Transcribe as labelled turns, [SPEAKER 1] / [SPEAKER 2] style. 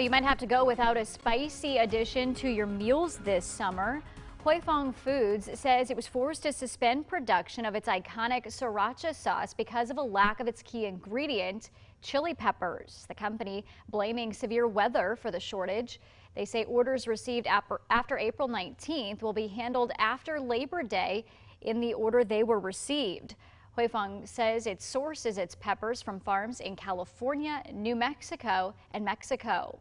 [SPEAKER 1] You might have to go without a spicy addition to your meals this summer. Huy Fong Foods says it was forced to suspend production of its iconic sriracha sauce because of a lack of its key ingredient, chili peppers. The company blaming severe weather for the shortage. They say orders received after April 19th will be handled after Labor Day in the order they were received. Huy Fong says it sources its peppers from farms in California, New Mexico, and Mexico.